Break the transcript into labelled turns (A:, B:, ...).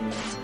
A: う